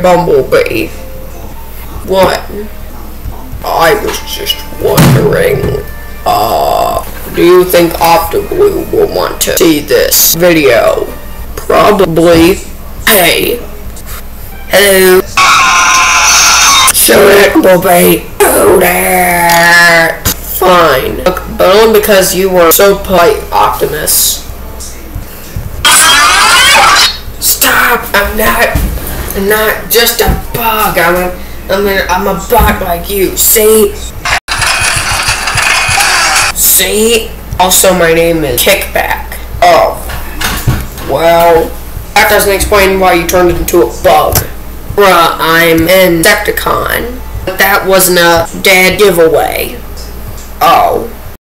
Bumblebee. What? I was just wondering, uh, do you think Optiblue will want to see this video? Probably. Hey. Hello. Sorry, Bumblebee. Oh, there. Fine. But only because you were so polite, Optimus. Stop! I'm not. Not just a bug. I'm a. I'm a. I'm a bot like you. See? See? Also, my name is Kickback. Oh. Well, that doesn't explain why you turned into a bug. Bruh, I'm Insecticon. But that wasn't a dead giveaway. Oh.